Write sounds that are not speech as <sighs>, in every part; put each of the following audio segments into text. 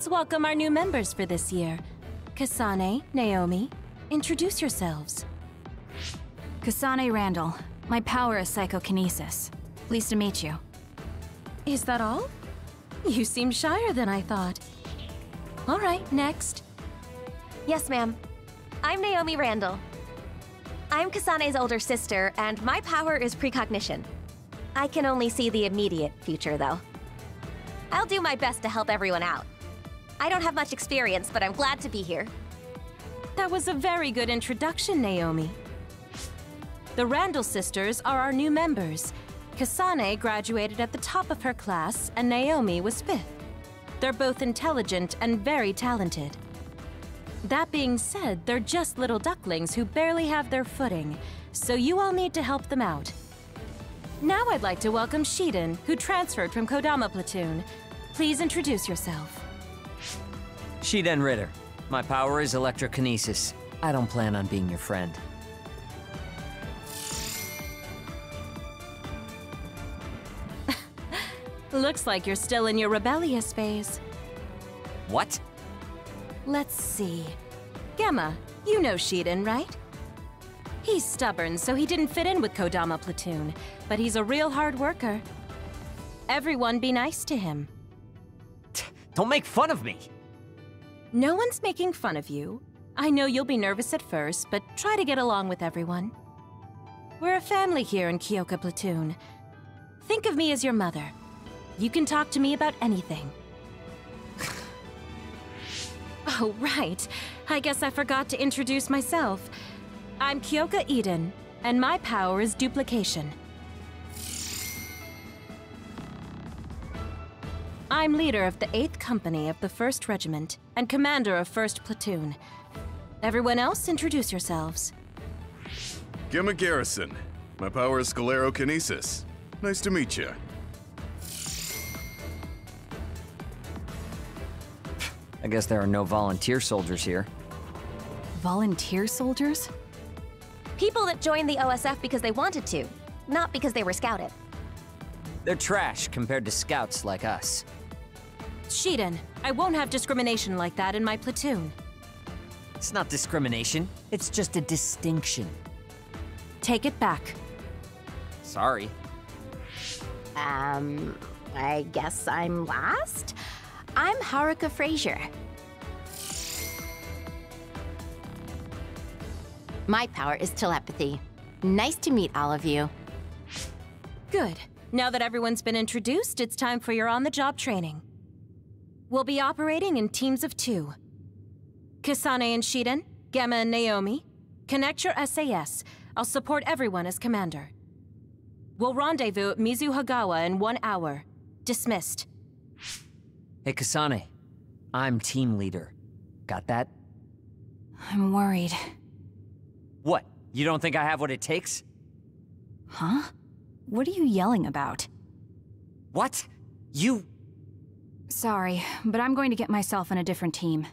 let's welcome our new members for this year. Kasane, Naomi, introduce yourselves. Kasane Randall. My power is psychokinesis. Pleased to meet you. Is that all? You seem shyer than I thought. All right, next. Yes, ma'am. I'm Naomi Randall. I'm Kasane's older sister, and my power is precognition. I can only see the immediate future, though. I'll do my best to help everyone out. I don't have much experience, but I'm glad to be here. That was a very good introduction, Naomi. The Randall sisters are our new members. Kasane graduated at the top of her class, and Naomi was fifth. They're both intelligent and very talented. That being said, they're just little ducklings who barely have their footing, so you all need to help them out. Now I'd like to welcome Shiden, who transferred from Kodama Platoon. Please introduce yourself. Shiden Ritter. My power is electrokinesis. I don't plan on being your friend. <laughs> Looks like you're still in your rebellious phase. What? Let's see. Gemma, you know Shiden, right? He's stubborn, so he didn't fit in with Kodama Platoon, but he's a real hard worker. Everyone be nice to him. Don't make fun of me! No one's making fun of you. I know you'll be nervous at first, but try to get along with everyone. We're a family here in Kyoka Platoon. Think of me as your mother. You can talk to me about anything. <laughs> oh, right. I guess I forgot to introduce myself. I'm Kyoka Eden, and my power is duplication. I'm leader of the 8th Company of the 1st Regiment and commander of 1st Platoon. Everyone else, introduce yourselves. Gemma Garrison. My power is sclerokinesis. Nice to meet you. I guess there are no volunteer soldiers here. Volunteer soldiers? People that joined the OSF because they wanted to, not because they were scouted. They're trash compared to scouts like us. Shiden, I won't have discrimination like that in my platoon. It's not discrimination, it's just a distinction. Take it back. Sorry. Um, I guess I'm last? I'm Haruka Frazier. My power is telepathy. Nice to meet all of you. Good. Now that everyone's been introduced, it's time for your on-the-job training. We'll be operating in teams of two. Kasane and Shiden, Gemma and Naomi, connect your SAS. I'll support everyone as commander. We'll rendezvous at Mizuhagawa in one hour. Dismissed. Hey, Kasane. I'm team leader. Got that? I'm worried. What? You don't think I have what it takes? Huh? What are you yelling about? What? You... Sorry, but I'm going to get myself in a different team.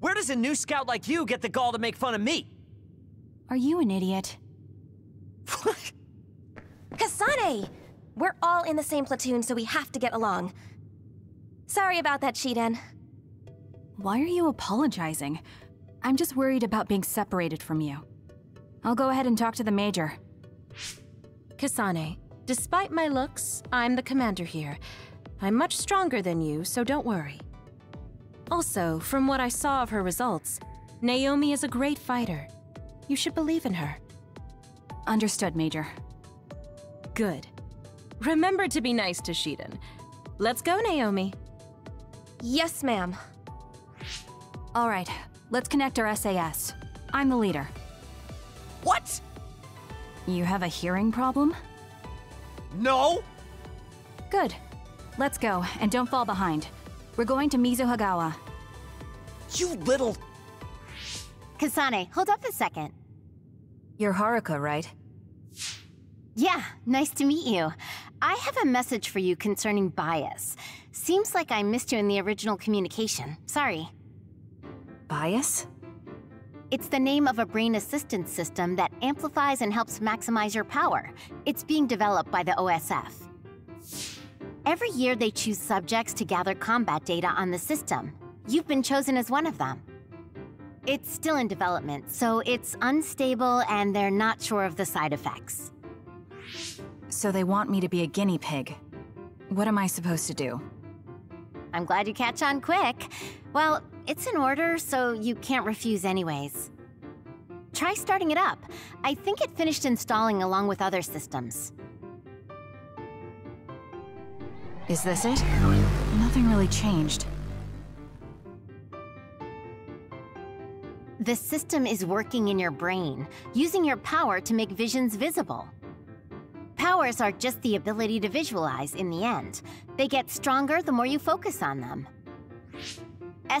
Where does a new scout like you get the gall to make fun of me? Are you an idiot? <laughs> Kasane! We're all in the same platoon, so we have to get along. Sorry about that, Shiden. Why are you apologizing? I'm just worried about being separated from you. I'll go ahead and talk to the Major. Kasane, despite my looks, I'm the commander here. I'm much stronger than you, so don't worry. Also, from what I saw of her results, Naomi is a great fighter. You should believe in her. Understood, Major. Good. Remember to be nice to Shiden. Let's go, Naomi. Yes, ma'am. All right, let's connect our SAS. I'm the leader. What? You have a hearing problem? No! Good. Let's go, and don't fall behind. We're going to Mizuhagawa. You little... Kasane, hold up a second. You're Haruka, right? Yeah, nice to meet you. I have a message for you concerning bias. Seems like I missed you in the original communication. Sorry. Bias? It's the name of a brain assistance system that amplifies and helps maximize your power. It's being developed by the OSF. Every year they choose subjects to gather combat data on the system. You've been chosen as one of them. It's still in development, so it's unstable and they're not sure of the side effects. So they want me to be a guinea pig. What am I supposed to do? I'm glad you catch on quick. Well, it's in order, so you can't refuse anyways. Try starting it up. I think it finished installing along with other systems. Is this it? Nothing really changed. The system is working in your brain, using your power to make visions visible. Powers are just the ability to visualize in the end. They get stronger the more you focus on them.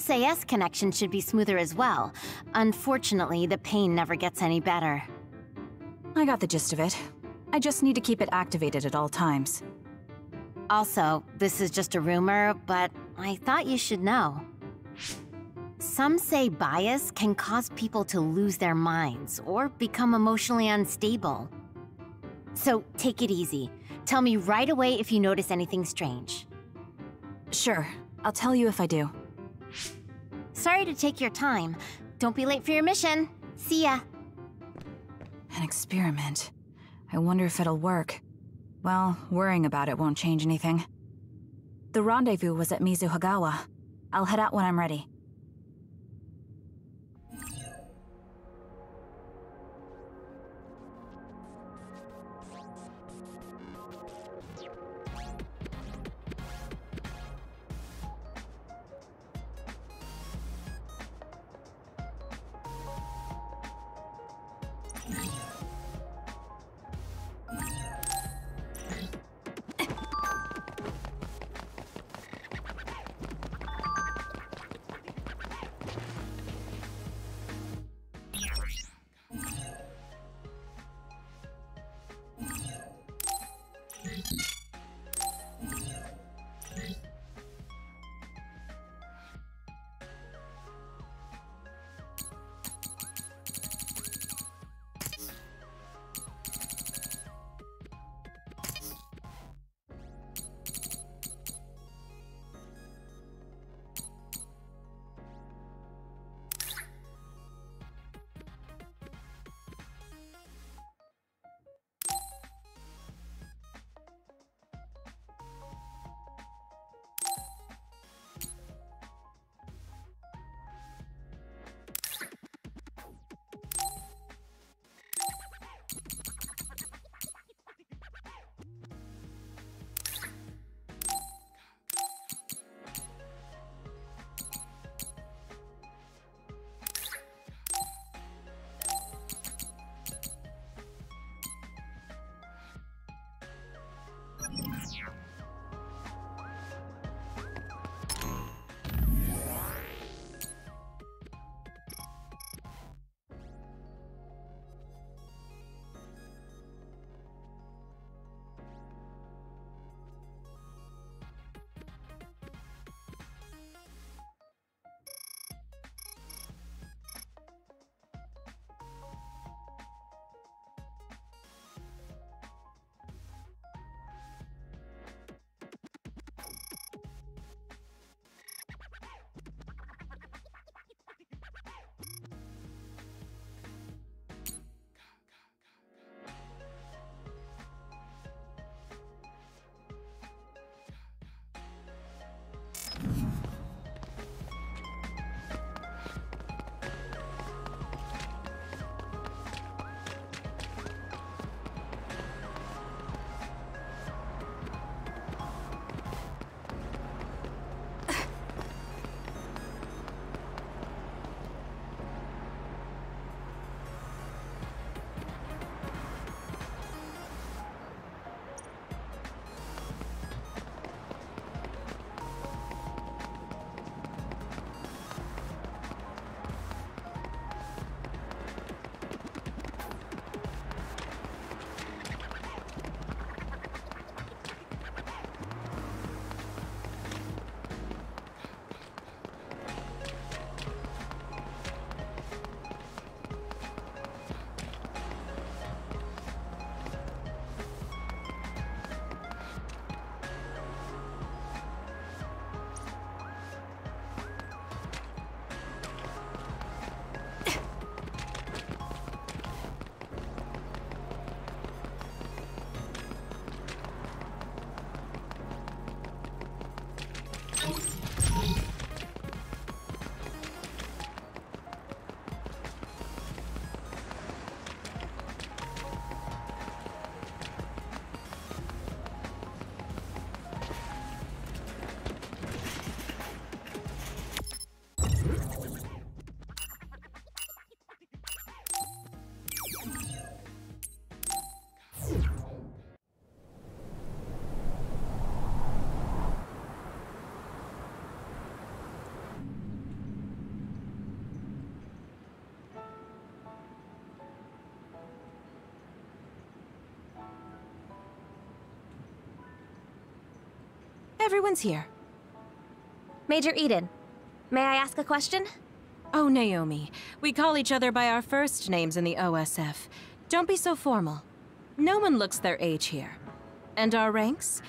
SAS connection should be smoother as well. Unfortunately, the pain never gets any better. I got the gist of it. I just need to keep it activated at all times. Also, this is just a rumor, but I thought you should know. Some say bias can cause people to lose their minds or become emotionally unstable. So take it easy. Tell me right away if you notice anything strange. Sure, I'll tell you if I do. Sorry to take your time. Don't be late for your mission. See ya. An experiment. I wonder if it'll work. Well, worrying about it won't change anything. The rendezvous was at Mizuhagawa. I'll head out when I'm ready. Everyone's here. Major Eden, may I ask a question? Oh, Naomi. We call each other by our first names in the OSF. Don't be so formal. No one looks their age here. And our ranks?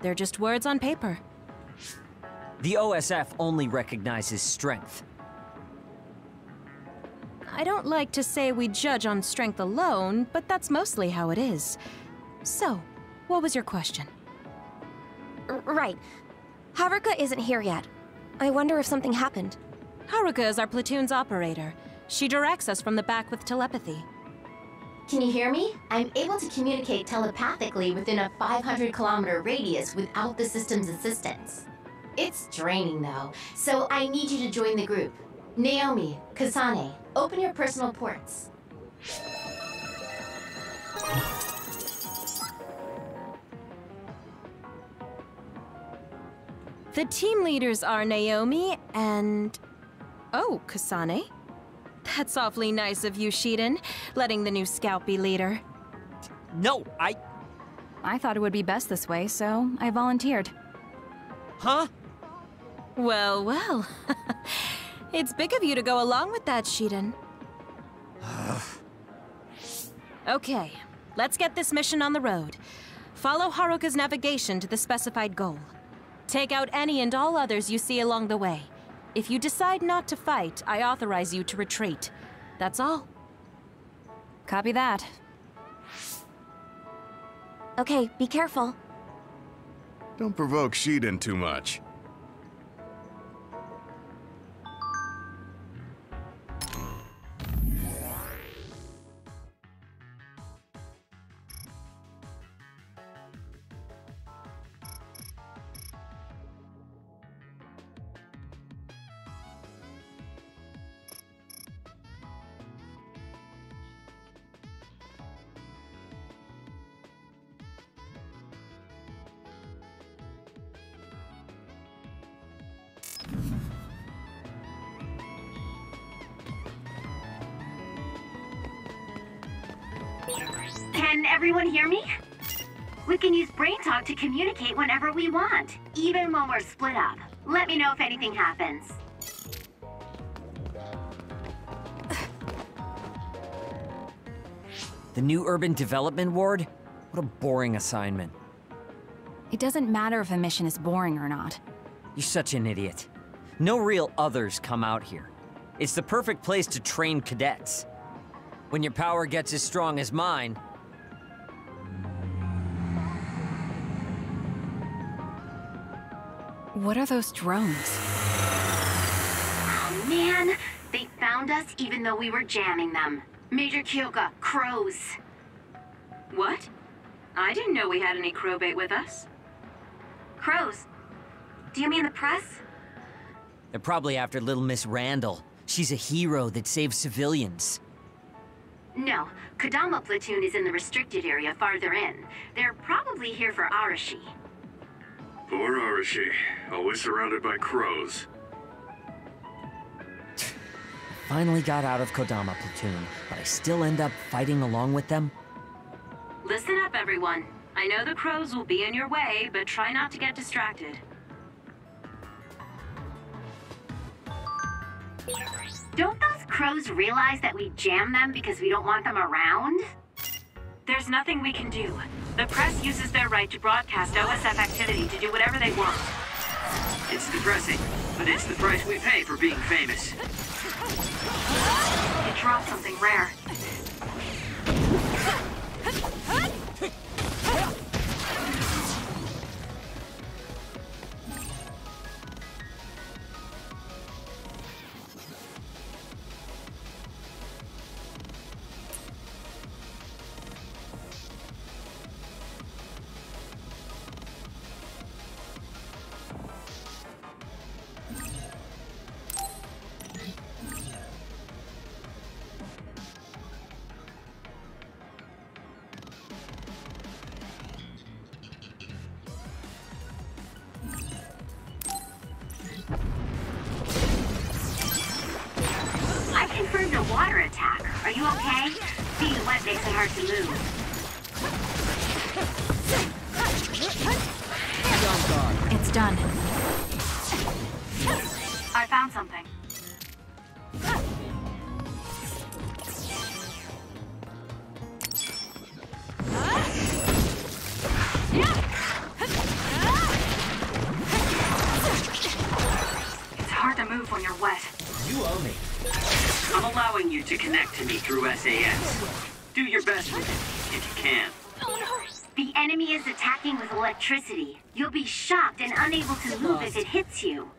They're just words on paper. The OSF only recognizes strength. I don't like to say we judge on strength alone, but that's mostly how it is. So, what was your question? R right. Haruka isn't here yet. I wonder if something happened. Haruka is our platoon's operator. She directs us from the back with telepathy. Can you hear me? I'm able to communicate telepathically within a 500 kilometer radius without the system's assistance. It's draining though, so I need you to join the group. Naomi, Kasane, open your personal ports. The team leaders are Naomi and... Oh, Kasane? That's awfully nice of you, Shiden, letting the new scout be leader. No, I... I thought it would be best this way, so I volunteered. Huh? Well, well. <laughs> it's big of you to go along with that, Shiden. <sighs> okay, let's get this mission on the road. Follow Haruka's navigation to the specified goal. Take out any and all others you see along the way. If you decide not to fight, I authorize you to retreat. That's all. Copy that. Okay, be careful. Don't provoke Shiden too much. To communicate whenever we want, even when we're split up. Let me know if anything happens. The new urban development ward? What a boring assignment. It doesn't matter if a mission is boring or not. You're such an idiot. No real others come out here. It's the perfect place to train cadets. When your power gets as strong as mine, What are those drones? Oh man, they found us even though we were jamming them. Major Kyoka, crows. What? I didn't know we had any crow bait with us. Crows? Do you mean the press? they're probably after little Miss Randall. She's a hero that saves civilians. No, Kodama platoon is in the restricted area farther in. They're probably here for Arashi. Poor Arashi, always surrounded by crows. Finally got out of Kodama platoon, but I still end up fighting along with them? Listen up, everyone. I know the crows will be in your way, but try not to get distracted. Don't those crows realize that we jam them because we don't want them around? There's nothing we can do. The press uses their right to broadcast OSF activity to do whatever they want. It's depressing, but it's the price we pay for being famous. It dropped something rare. to me through SAS. Do your best with it, if you can. The enemy is attacking with electricity. You'll be shocked and unable to move if it hits you.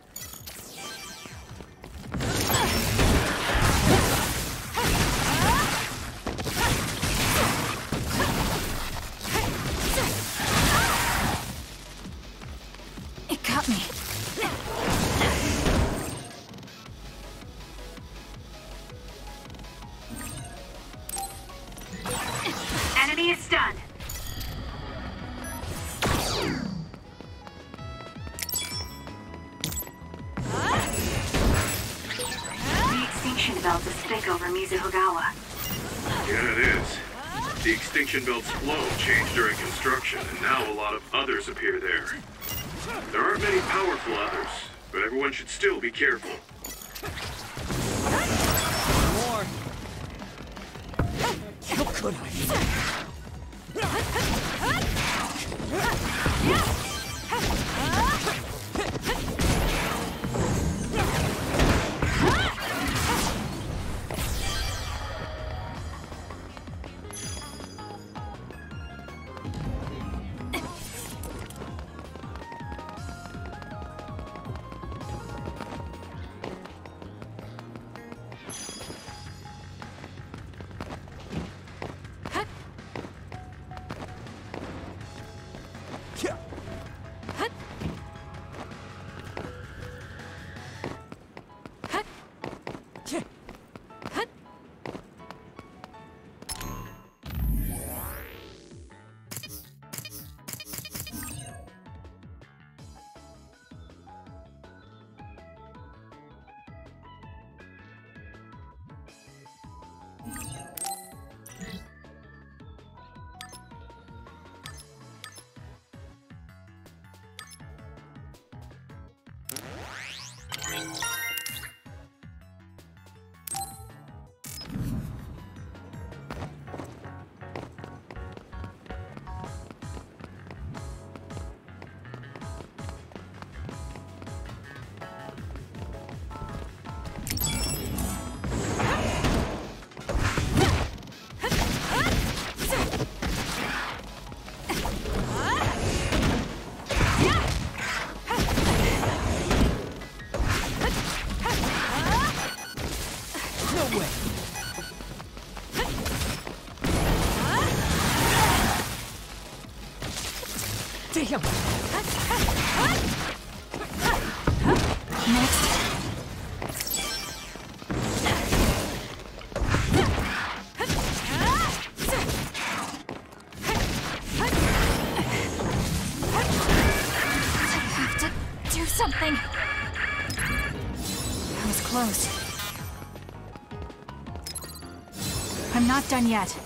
done yet.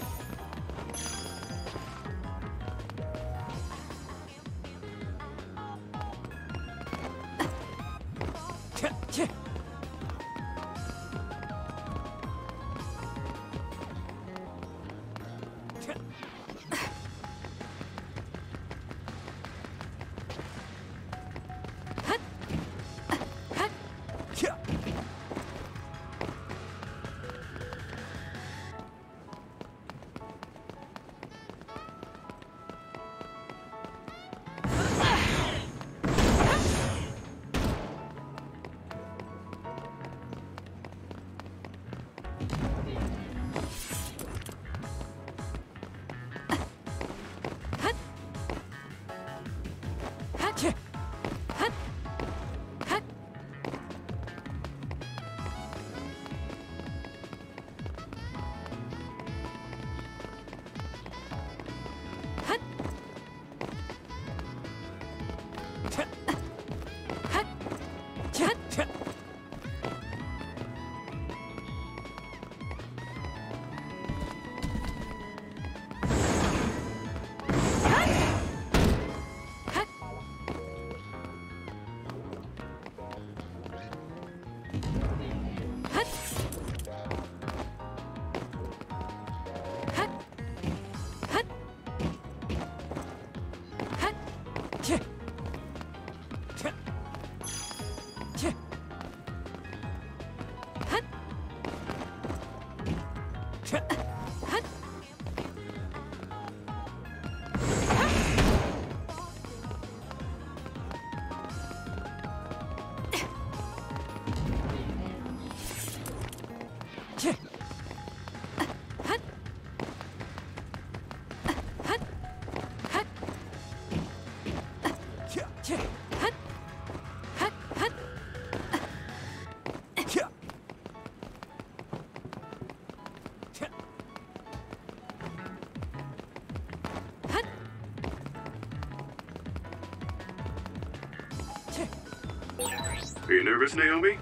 You nervous, Naomi?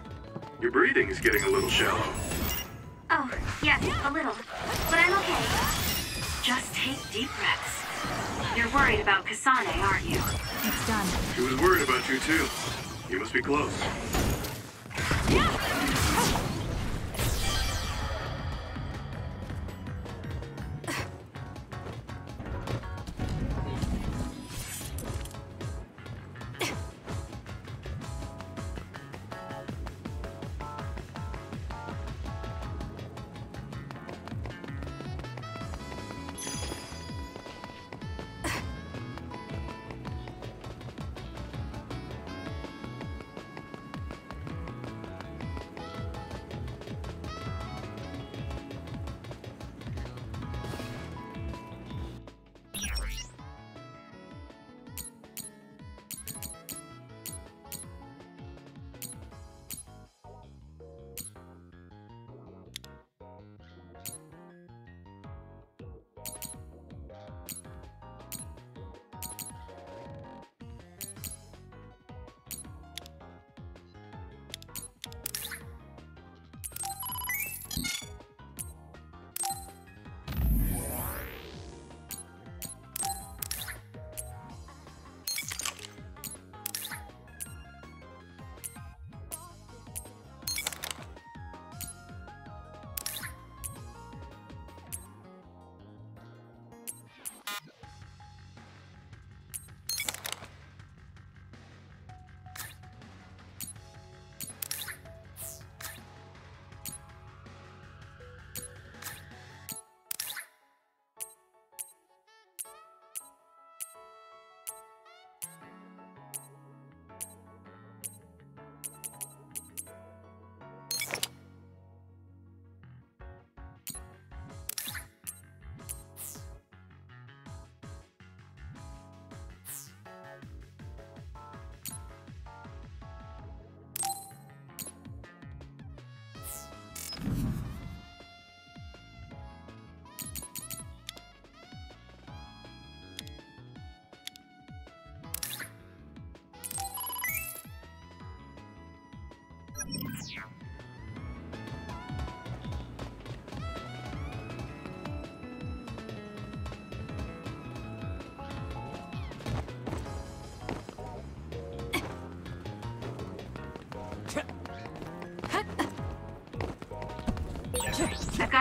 Your breathing is getting a little shallow. Oh, yes, a little. But I'm okay. Just take deep breaths. You're worried about Kasane, aren't you? It's done. She was worried about you, too. You must be close.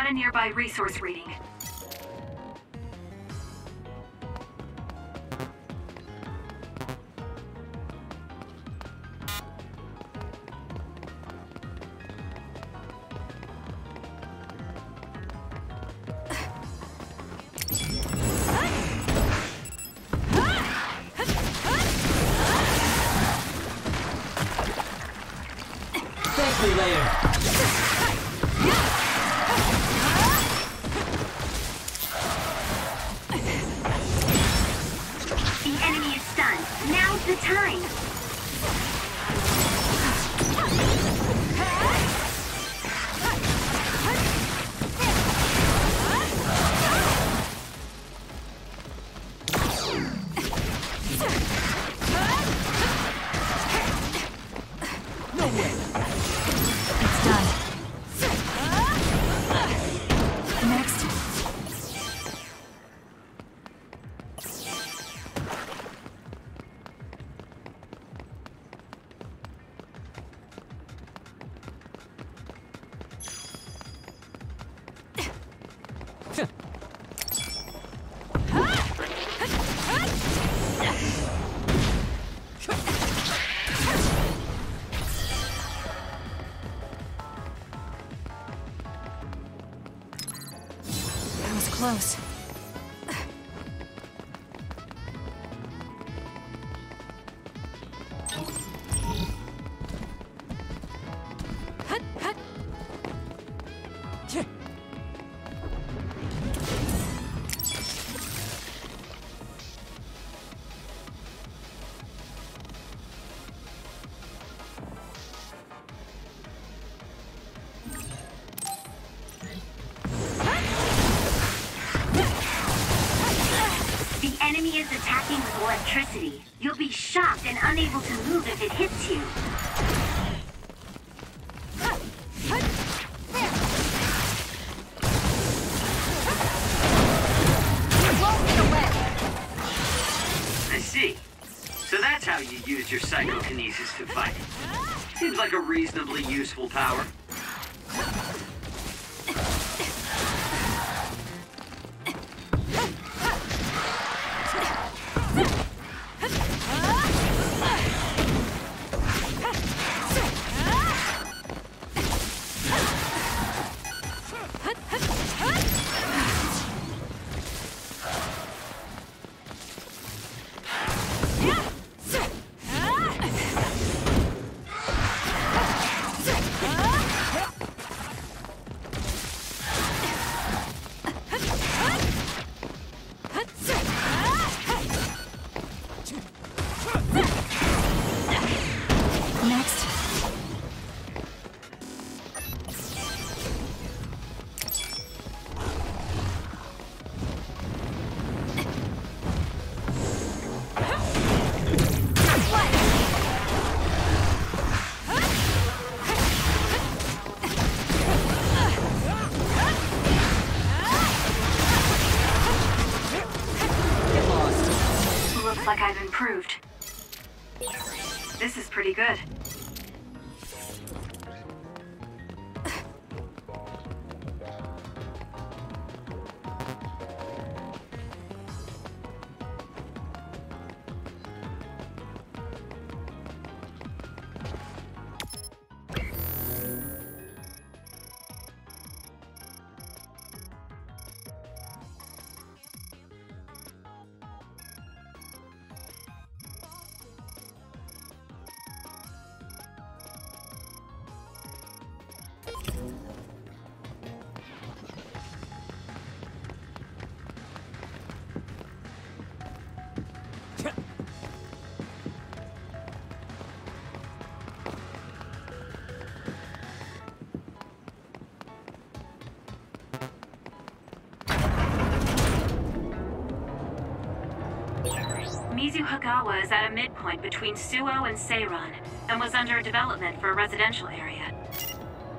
A nearby resource reading. Close. Reasonably useful power. Mizuhagawa is at a midpoint between Suoh and Seiran, and was under development for a residential area.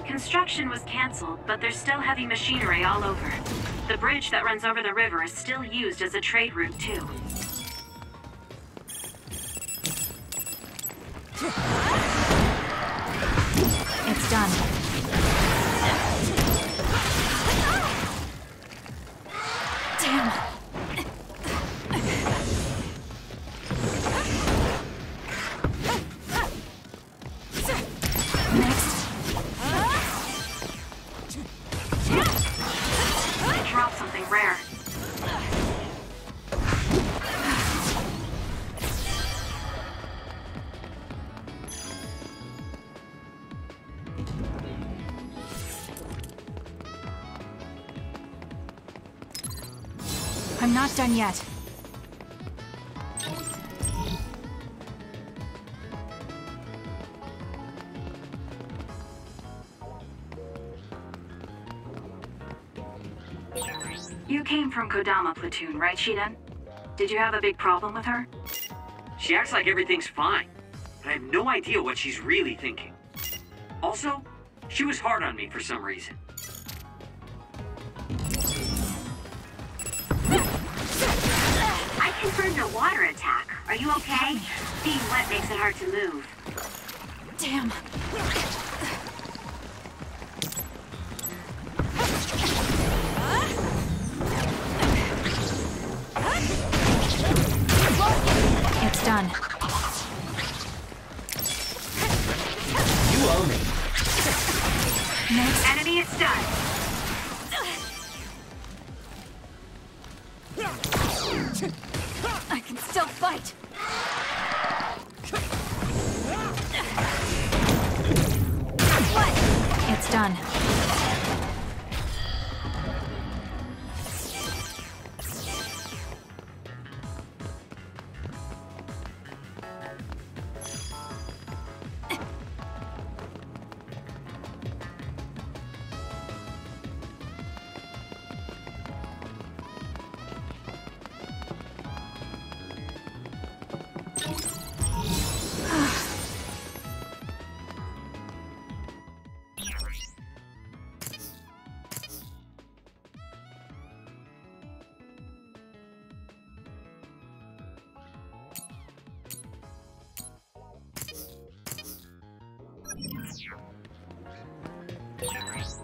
Construction was cancelled, but there's still heavy machinery all over. The bridge that runs over the river is still used as a trade route, too. Not done yet. You came from Kodama Platoon, right, Shiden? Did you have a big problem with her? She acts like everything's fine, but I have no idea what she's really thinking. Also, she was hard on me for some reason. Are you okay? Being wet makes it hard to move. Damn.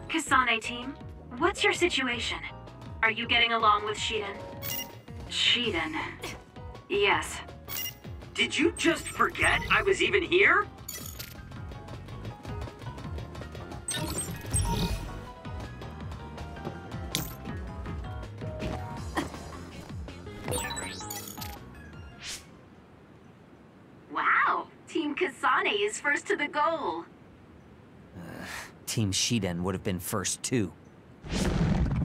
Kasane team, what's your situation? Are you getting along with Shiden? Shiden. Yes. Did you just forget I was even here? Team Shiden would have been first too.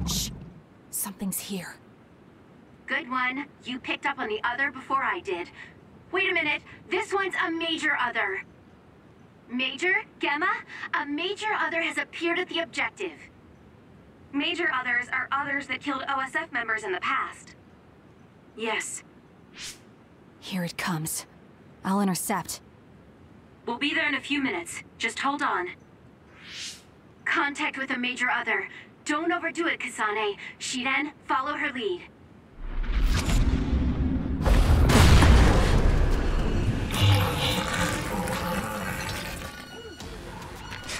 Shh. Something's here. Good one. You picked up on the other before I did. Wait a minute. This one's a major other. Major? Gemma? A major other has appeared at the objective. Major others are others that killed OSF members in the past. Yes. Here it comes. I'll intercept. We'll be there in a few minutes. Just hold on. Contact with a major other. Don't overdo it, Kasane. Shiden, follow her lead.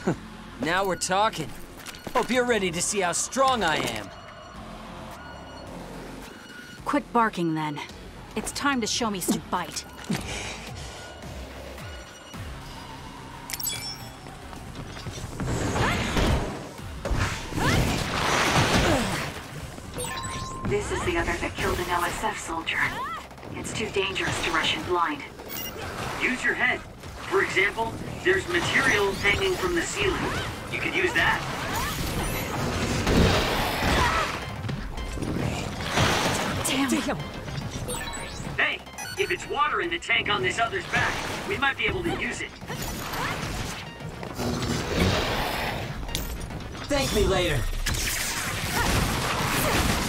<laughs> Now we're talking. Hope you're ready to see how strong I am. Quit barking then. It's time to show me some bite. <laughs> the other that killed an OSF soldier. It's too dangerous to rush in blind. Use your head. For example, there's material hanging from the ceiling. You could use that. Damn. Hey, if it's water in the tank on this other's back, we might be able to use it. Thank me later.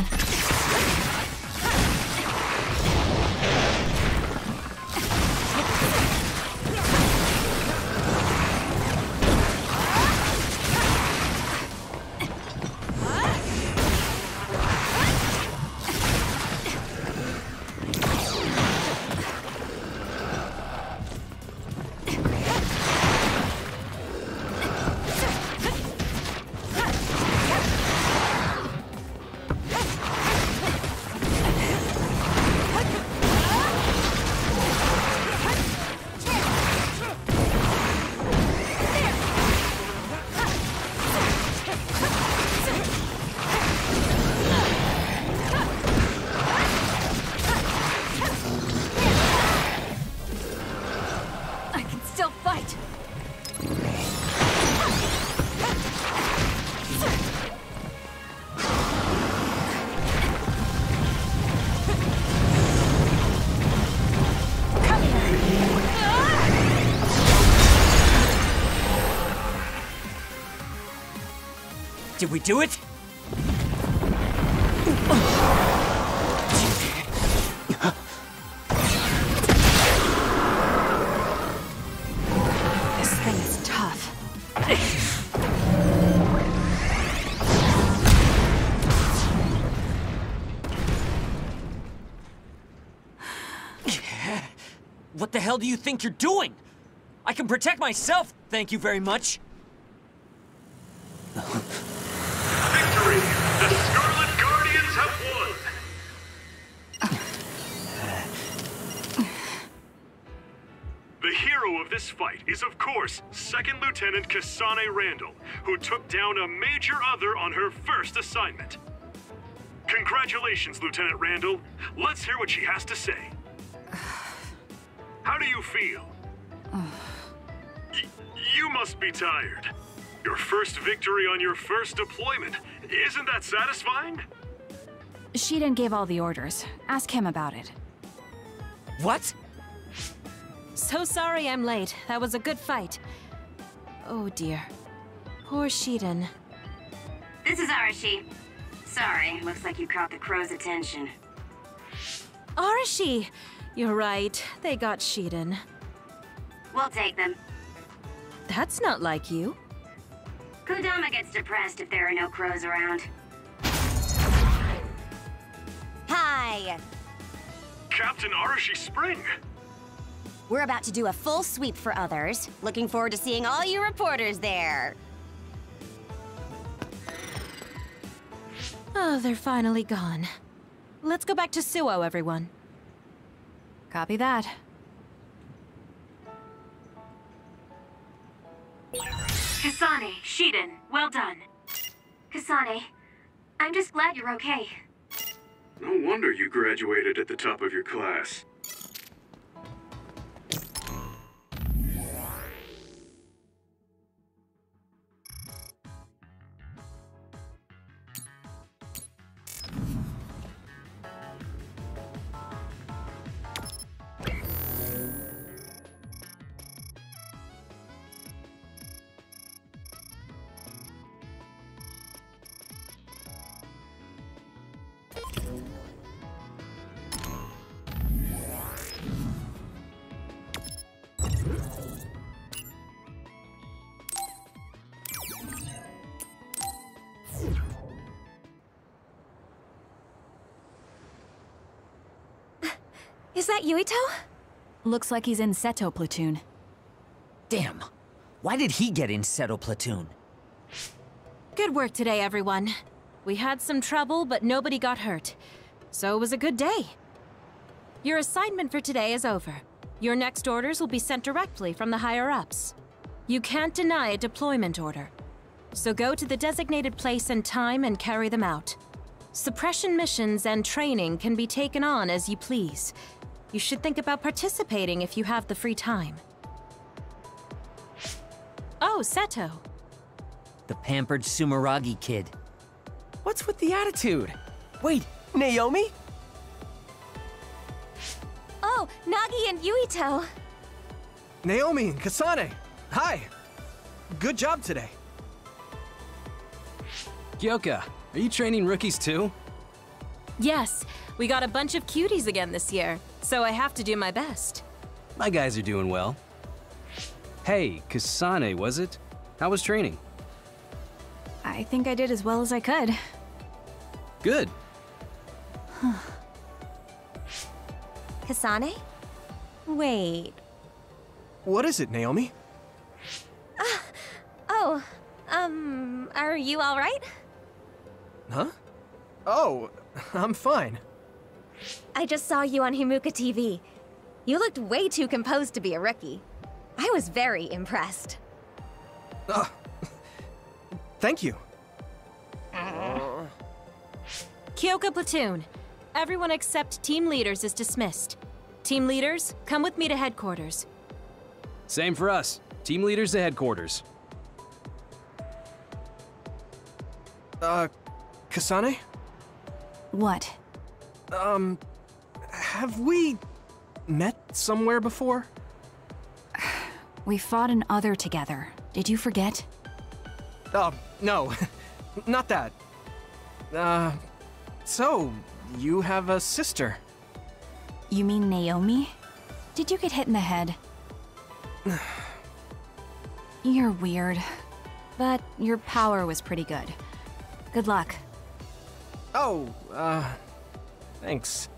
Shiden. Did we do it? This thing is tough. What the hell do you think you're doing? I can protect myself, thank you very much. Lieutenant Kasane Randall, who took down a major other on her first assignment. Congratulations, Lieutenant Randall. Let's hear what she has to say. How do you feel? Y- you must be tired. Your first victory on your first deployment. Isn't that satisfying? Shiden gave all the orders. Ask him about it. What? So sorry I'm late. That was a good fight. Oh dear. Poor Shiden. This is Arashi. Sorry, looks like you caught the crow's attention. Arashi! You're right. They got Shiden. We'll take them. That's not like you. Kodama gets depressed if there are no crows around. Hi! Captain Arashi Spring! We're about to do a full sweep for others. Looking forward to seeing all you reporters there. Oh, they're finally gone. Let's go back to Suoh, everyone. Copy that. Kasane, Shiden, well done. Kasane, I'm just glad you're okay. No wonder you graduated at the top of your class. Yuito? Looks like he's in Seto platoon. Damn. Why did he get in Seto platoon? Good work today, everyone. We had some trouble, but nobody got hurt. So it was a good day. Your assignment for today is over. Your next orders will be sent directly from the higher-ups. You can't deny a deployment order. So go to the designated place and time and carry them out. Suppression missions and training can be taken on as you please. You should think about participating if you have the free time. Oh, Seto. The pampered Sumeragi kid. What's with the attitude? Wait, Naomi? Oh, Nagi and Yuito. Naomi and Kasane. Hi. Good job today. Kyoka, are you training rookies too? Yes, we got a bunch of cuties again this year, so I have to do my best. My guys are doing well. Hey, Kasane, was it? How was training? I think I did as well as I could. Good. Kasane? Wait. What is it, Naomi? Oh, um, are you alright? Huh? Oh, I'm fine. I just saw you on Himuka TV. You looked way too composed to be a rookie. I was very impressed. Uh, thank you. Kyoka Platoon. Everyone except team leaders is dismissed. Team leaders, come with me to headquarters. Same for us. Team leaders to headquarters. Uh, Kasane? What? Um, have we met somewhere before? We fought an other together. Did you forget? Oh, no. <laughs> Not that. Uh, so, you have a sister. You mean Naomi? Did you get hit in the head? <sighs> You're weird. But your power was pretty good. Good luck. Oh, uh, thanks.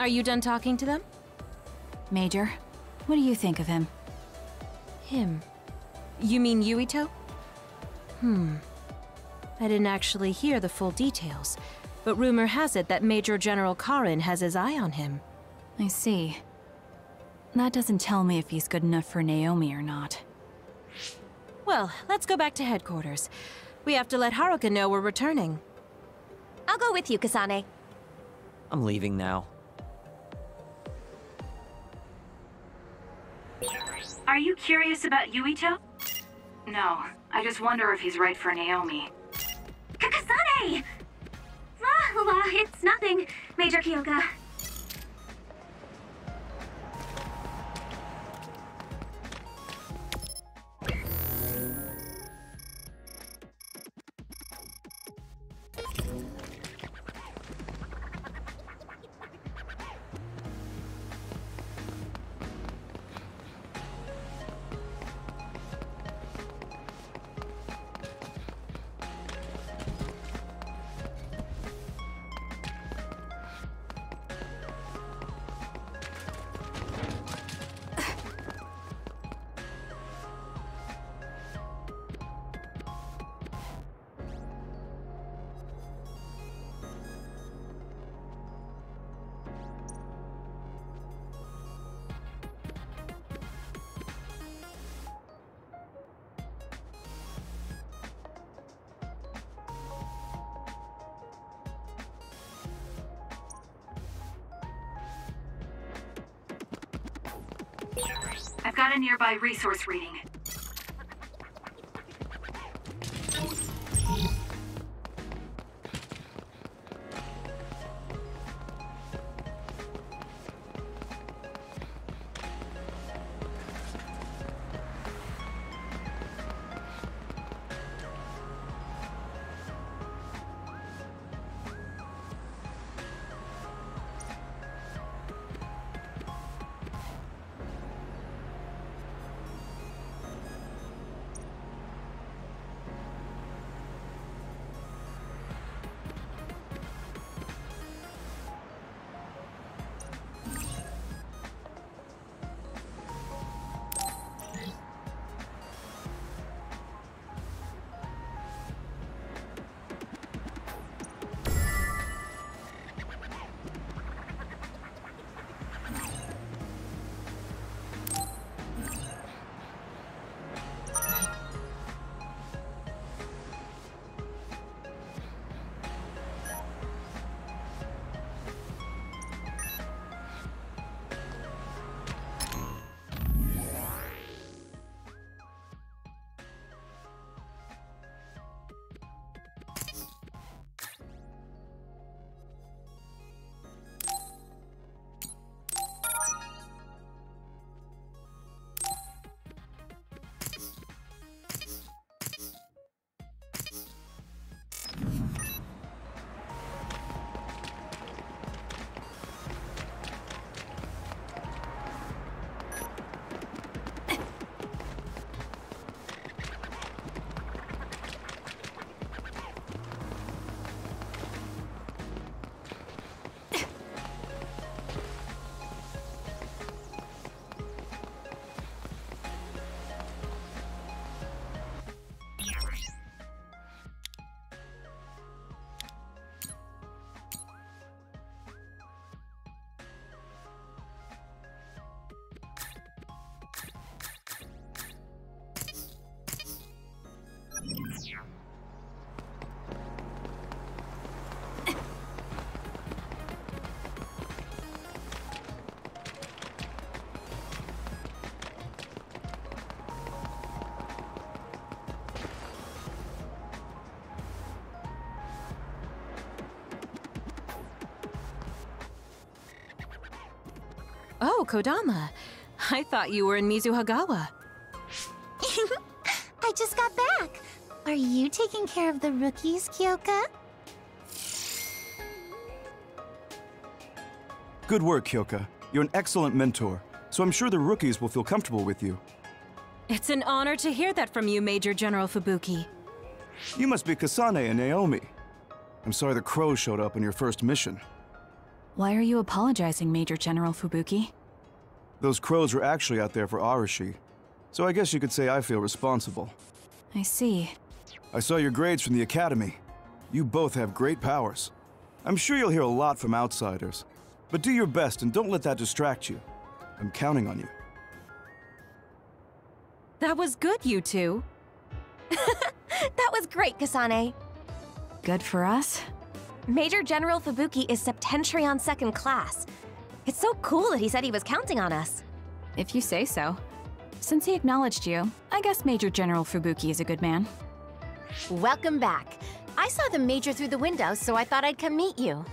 Are you done talking to them? Major, what do you think of him? Him. You mean Yuito? Hmm. I didn't actually hear the full details, but rumor has it that Major General Karen has his eye on him. I see. That doesn't tell me if he's good enough for Naomi or not. Well, let's go back to headquarters. We have to let Haruka know we're returning. I'll go with you, Kasane. I'm leaving now. Are you curious about Yuito? No, I just wonder if he's right for Naomi. Kakasane! La la, it's nothing, Major Kyoka. Resource reading. Oh, Kodama. I thought you were in Mizuhagawa. <laughs> I just got back. Are you taking care of the rookies, Kyoka? Good work, Kyoka. You're an excellent mentor, so I'm sure the rookies will feel comfortable with you. It's an honor to hear that from you, Major General Fubuki. You must be Kasane and Naomi. I'm sorry the crows showed up on your first mission. Why are you apologizing, Major General Fubuki? Those crows were actually out there for Arashi, so I guess you could say I feel responsible. I see. I saw your grades from the Academy. You both have great powers. I'm sure you'll hear a lot from outsiders, but do your best and don't let that distract you. I'm counting on you. That was good, you two. <laughs> that was great, Kasane. Good for us? Major General Fubuki is Septentrion second class. It's so cool that he said he was counting on us. If you say so. Since he acknowledged you, I guess Major General Fubuki is a good man. Welcome back. I saw the Major through the window, so I thought I'd come meet you.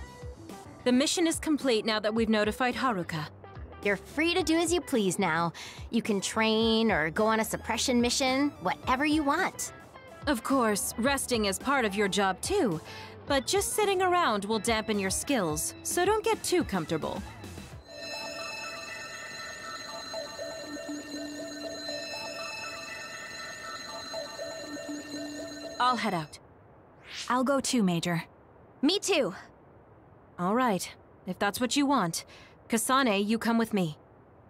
The mission is complete now that we've notified Haruka. You're free to do as you please now. You can train or go on a suppression mission, whatever you want. Of course, resting is part of your job too, but just sitting around will dampen your skills, so don't get too comfortable. I'll head out. I'll go too, Major. Me too. All right, if that's what you want. Kasane, you come with me.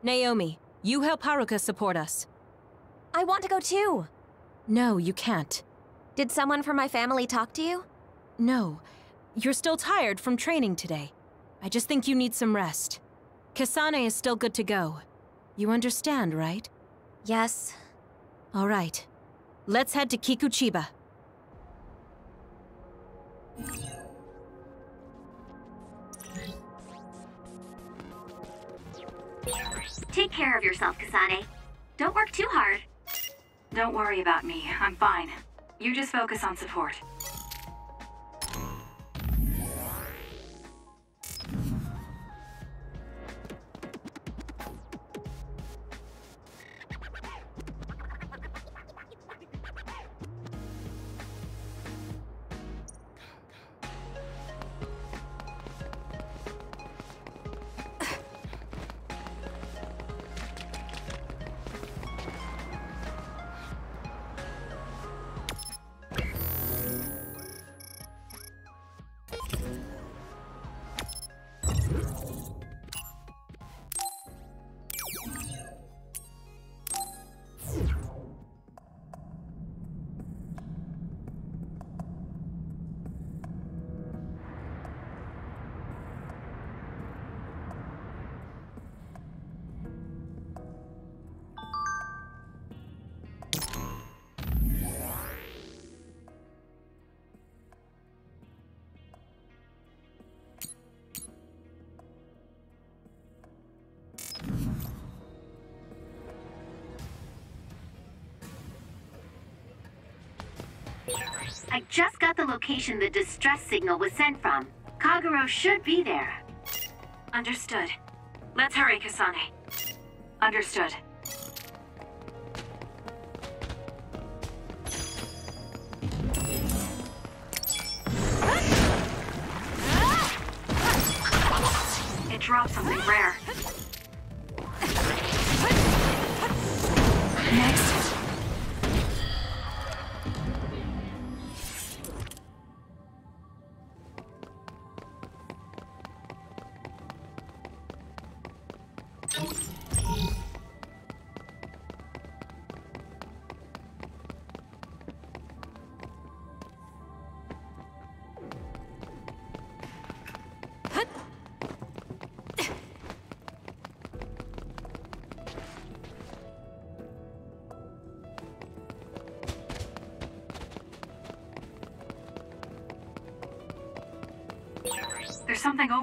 Naomi, you help Haruka support us. I want to go too. No, you can't. Did someone from my family talk to you? No. You're still tired from training today. I just think you need some rest. Kasane is still good to go. You understand, right? Yes. All right. Let's head to Kikuchiba. Take care of yourself, Kasane. Don't work too hard. Don't worry about me. I'm fine. You just focus on support. I just got the location the distress signal was sent from. Kagero should be there. Understood. Let's hurry, Kasane. Understood.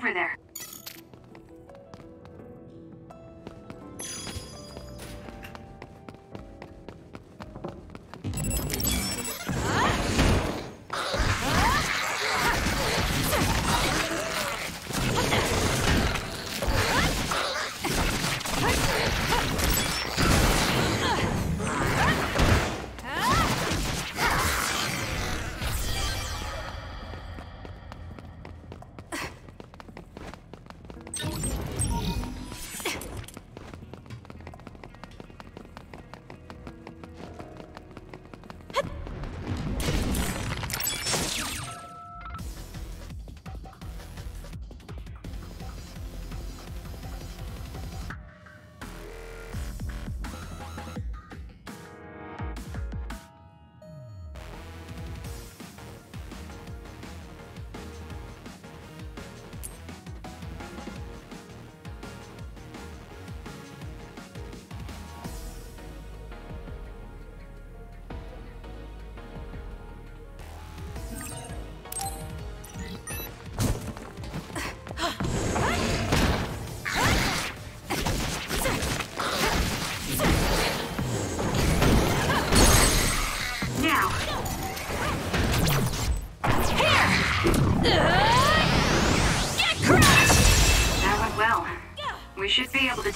Over there.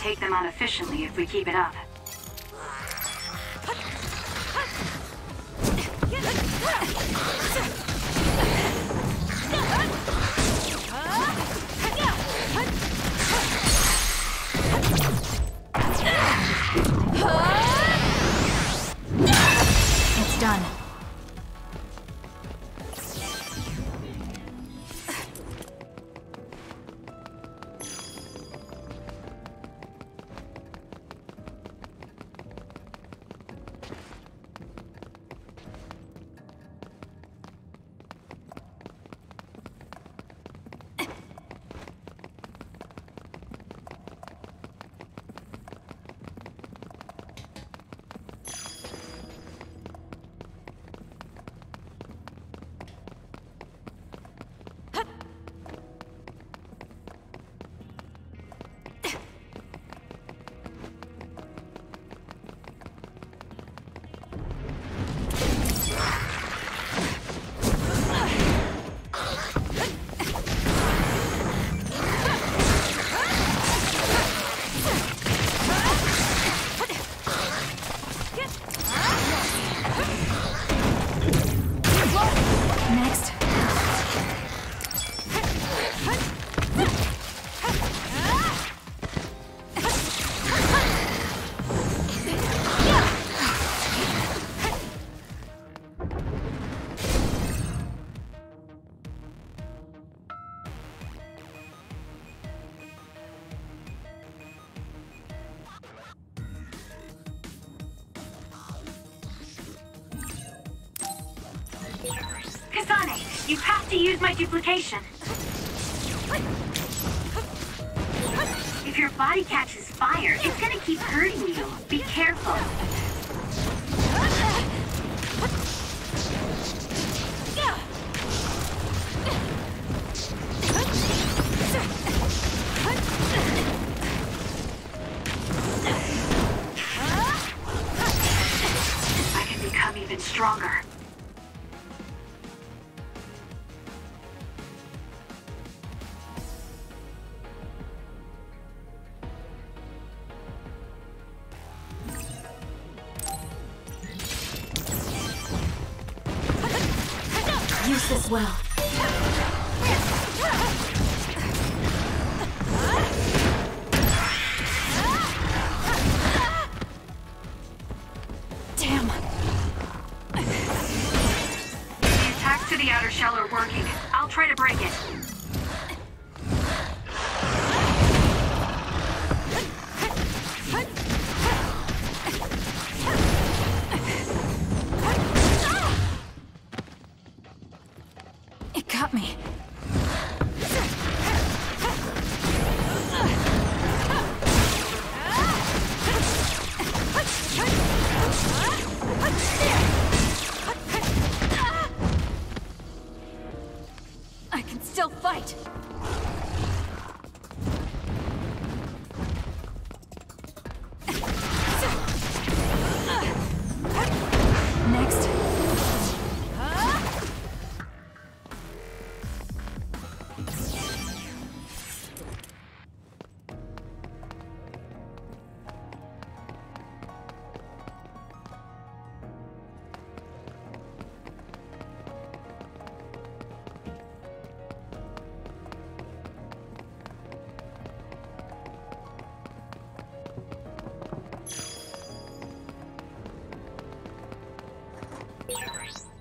Take them on efficiently if we keep it up.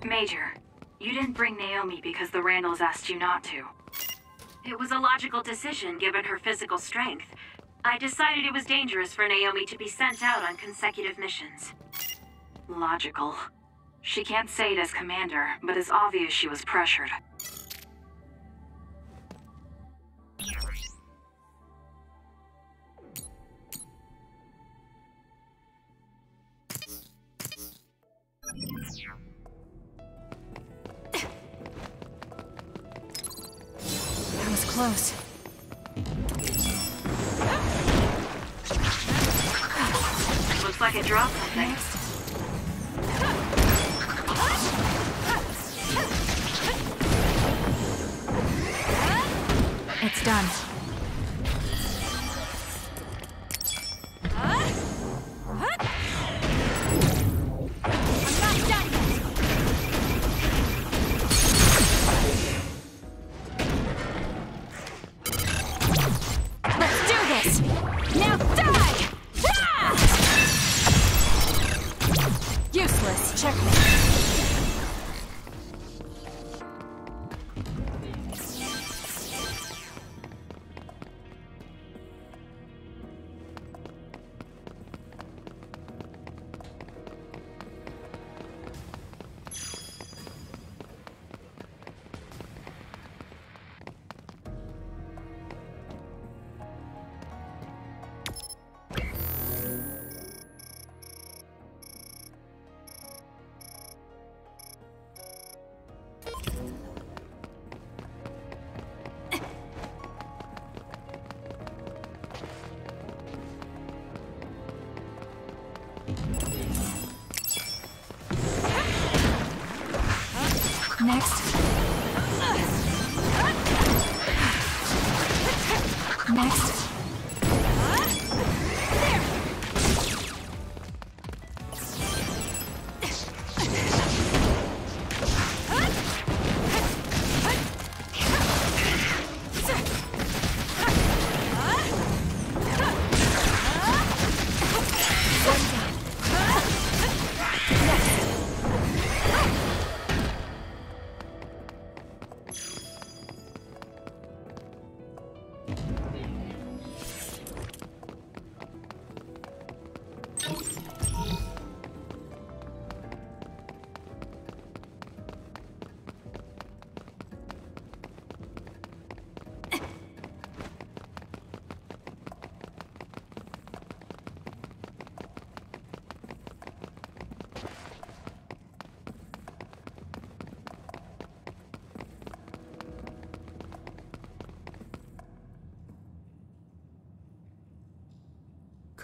Major, you didn't bring Naomi because the Randalls asked you not to. It was a logical decision given her physical strength. I decided it was dangerous for Naomi to be sent out on consecutive missions. Logical. She can't say it as commander, but it's obvious she was pressured.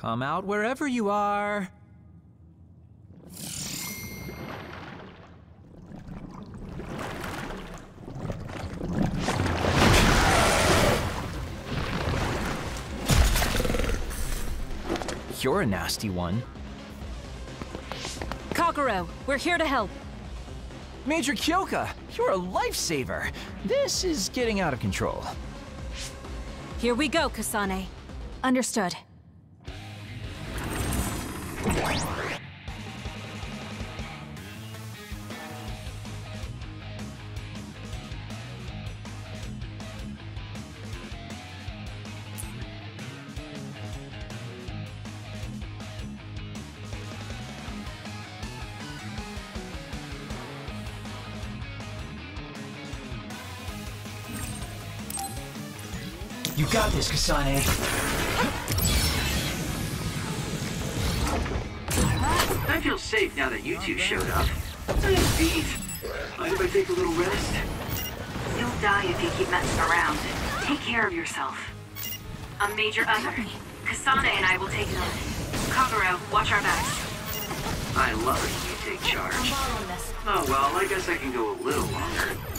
Come out wherever you are. You're a nasty one. Kokoro, we're here to help. Major Kyoka, you're a lifesaver. This is getting out of control. Here we go, Kasane. Understood. You this, Kasane. I feel safe now that you two showed up. I am beat. Mind if I take a little rest? You'll die if you keep messing around. Take care of yourself. A major other. Kasane and I will take it on. Kagero, watch our backs. I love it when you take charge. Oh well, I guess I can go a little longer.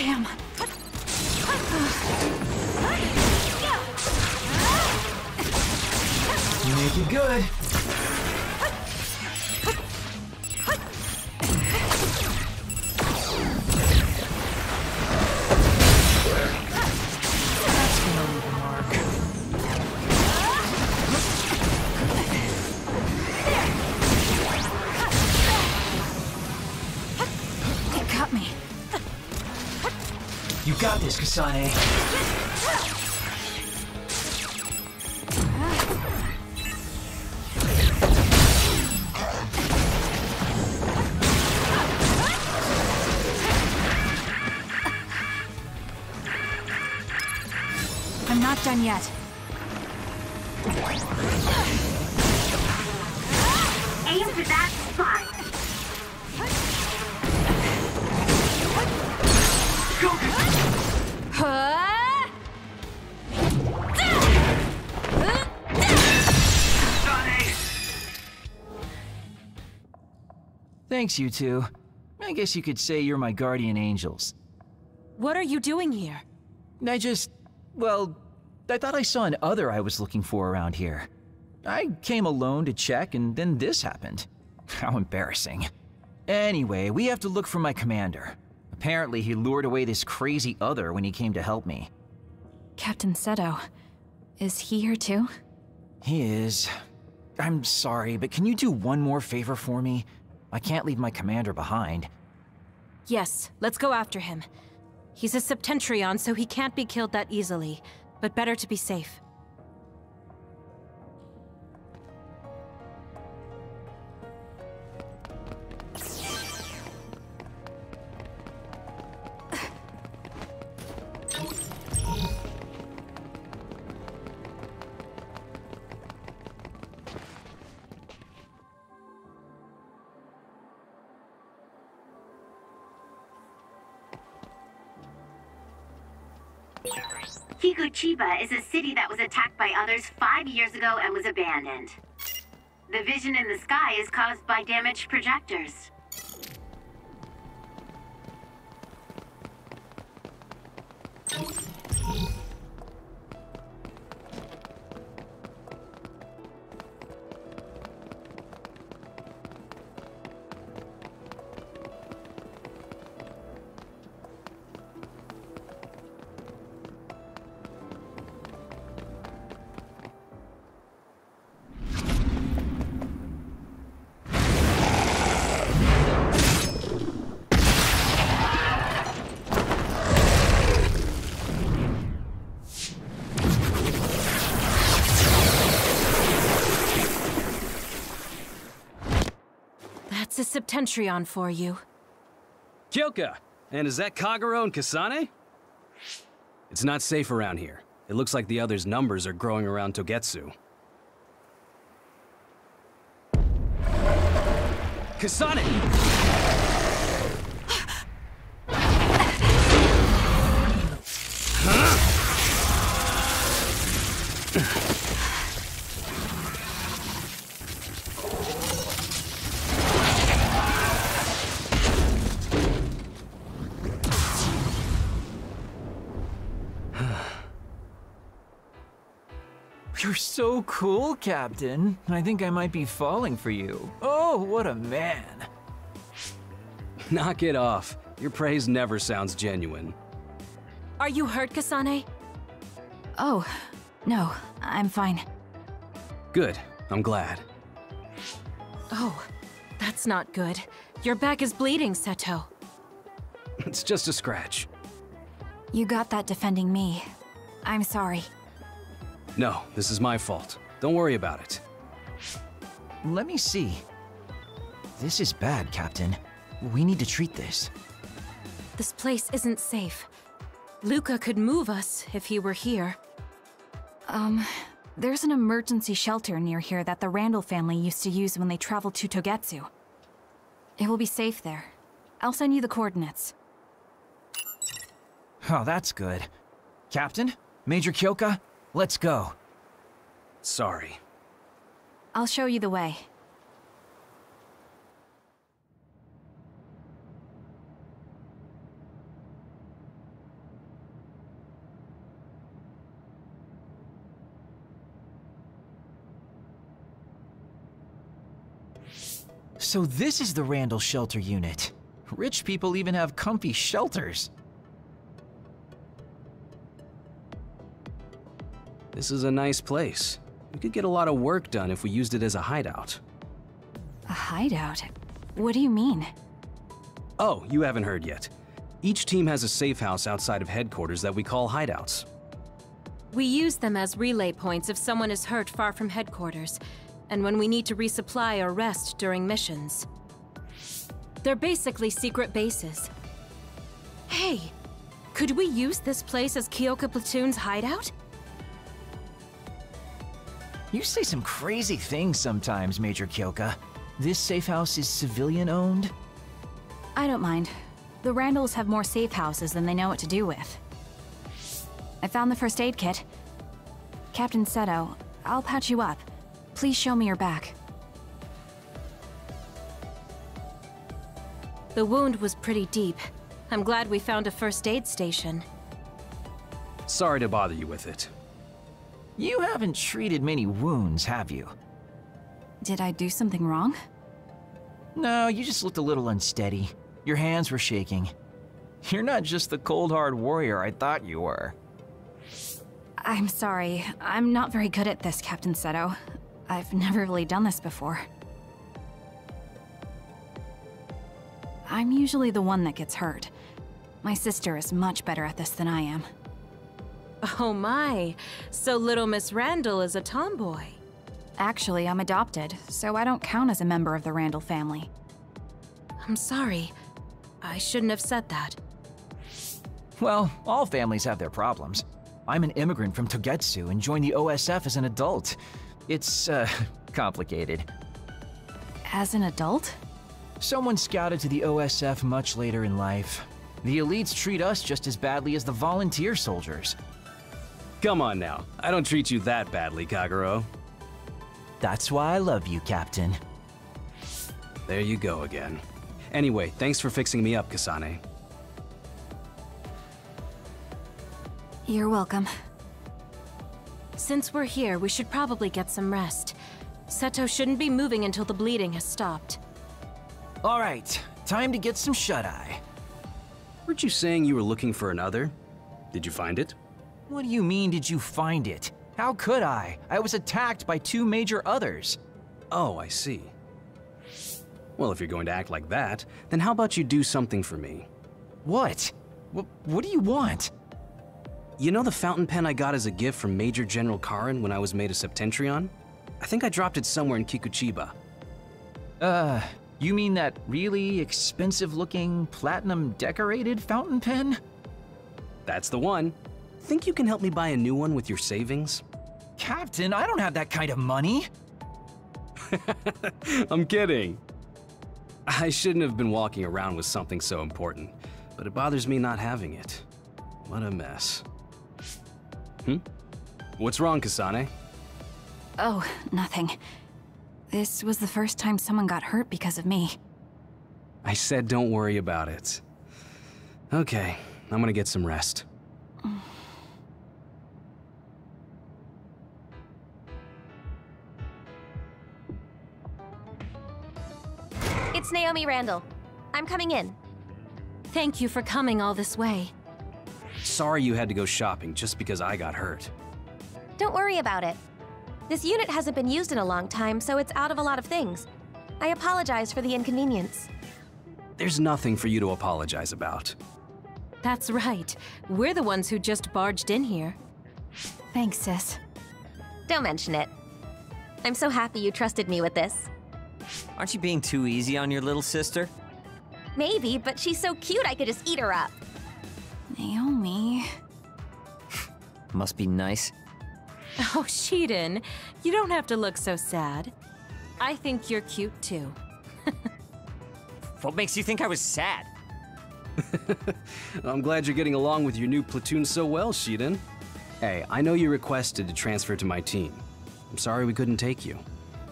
Damn. Make it good. Got Thanks, you two. I guess you could say you're my guardian angels. What are you doing here? I just. well, I thought I saw an other I was looking for around here. I came alone to check, and then this happened. <laughs> How embarrassing. Anyway, we have to look for my commander. Apparently, he lured away this crazy other when he came to help me. Captain Seto. Is he here too? He is. I'm sorry, but can you do one more favor for me? I can't leave my commander behind. Yes, let's go after him. He's a Septentrion, so he can't be killed that easily, but better to be safe. Kikuchiba is a city that was attacked by others five years ago and was abandoned. The vision in the sky is caused by damaged projectors. A Septentrion for you. Kyoka! And is that Kagero and Kasane? It's not safe around here. It looks like the others' numbers are growing around Togetsu. Kasane! So Captain. I think I might be falling for you. Oh, what a man. Knock it off. Your praise never sounds genuine. Are you hurt, Kasane? Oh, no, I'm fine. Good. I'm glad. Oh, that's not good. Your back is bleeding, Seto. It's just a scratch. You got that defending me. I'm sorry. No, this is my fault. Don't worry about it. Let me see. This is bad, Captain. We need to treat this. This place isn't safe. Luka could move us if he were here. Um, there's an emergency shelter near here that the Randall family used to use when they traveled to Togetsu. It will be safe there. I'll send you the coordinates. Oh, that's good. Captain? Major Kyoka? Let's go. Sorry. I'll show you the way. So this is the Randall Shelter Unit. Rich people even have comfy shelters. This is a nice place. We could get a lot of work done if we used it as a hideout. A hideout? What do you mean? Oh, you haven't heard yet. Each team has a safe house outside of headquarters that we call hideouts. We use them as relay points if someone is hurt far from headquarters, and when we need to resupply or rest during missions. They're basically secret bases. Hey, could we use this place as Kyoka Platoon's hideout? You say some crazy things sometimes, Major Kyoka. This safe house is civilian owned? I don't mind. The Randalls have more safe houses than they know what to do with. I found the first aid kit. Captain Seto, I'll patch you up. Please show me your back. The wound was pretty deep. I'm glad we found a first aid station. Sorry to bother you with it. You haven't treated many wounds, have you? Did I do something wrong? No, you just looked a little unsteady. Your hands were shaking. You're not just the cold hard warrior I thought you were. I'm sorry. I'm not very good at this, Captain Seto. I've never really done this before. I'm usually the one that gets hurt. My sister is much better at this than I am. Oh my, so little Miss Randall is a tomboy. Actually, I'm adopted, so I don't count as a member of the Randall family. I'm sorry. I shouldn't have said that. Well, all families have their problems. I'm an immigrant from Togetsu and joined the OSF as an adult. It's, uh, <laughs> complicated. As an adult? Someone scouted to the OSF much later in life. The elites treat us just as badly as the volunteer soldiers. Come on now. I don't treat you that badly, Kagero. That's why I love you, Captain. There you go again. Anyway, thanks for fixing me up, Kasane. You're welcome. Since we're here, we should probably get some rest. Seto shouldn't be moving until the bleeding has stopped. All right, time to get some shut-eye. Weren't you saying you were looking for another? Did you find it? What do you mean, did you find it? How could I? I was attacked by two major others. Oh, I see. Well, if you're going to act like that, then how about you do something for me? What? What, what do you want? You know the fountain pen I got as a gift from Major General Karen when I was made a Septentrion? I think I dropped it somewhere in Kikuchiba. Uh, you mean that really expensive-looking, platinum-decorated fountain pen? That's the one. Think you can help me buy a new one with your savings? Captain, I don't have that kind of money. <laughs> I'm kidding. I shouldn't have been walking around with something so important, but it bothers me not having it. What a mess. Hmm? What's wrong, Kasane? Oh, nothing. This was the first time someone got hurt because of me. I said don't worry about it. Okay, I'm gonna get some rest. It's Naomi Randall. I'm coming in. Thank you for coming all this way. Sorry you had to go shopping just because I got hurt. Don't worry about it. This unit hasn't been used in a long time, so it's out of a lot of things. I apologize for the inconvenience. There's nothing for you to apologize about. That's right. We're the ones who just barged in here. Thanks, sis. Don't mention it. I'm so happy you trusted me with this. Aren't you being too easy on your little sister? Maybe, but she's so cute I could just eat her up. Naomi... Must be nice. <laughs> Oh, Shiden, you don't have to look so sad. I think you're cute too. what makes you think I was sad? <laughs> I'm glad you're getting along with your new platoon so well, Shiden. Hey, I know you requested to transfer to my team. I'm sorry we couldn't take you.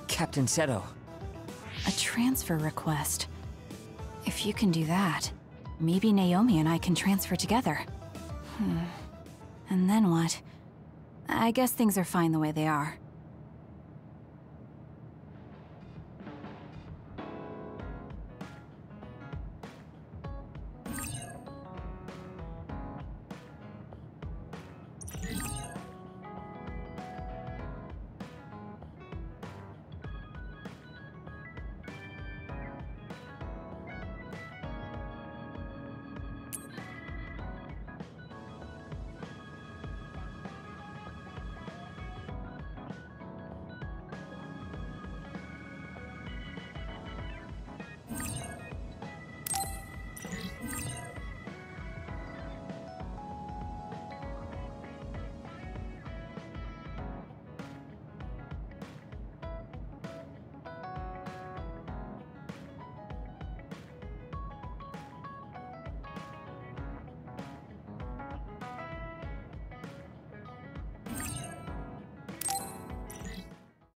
Captain Seto. A transfer request. If you can do that, maybe Naomi and I can transfer together. Hmm. And then what? I guess things are fine the way they are.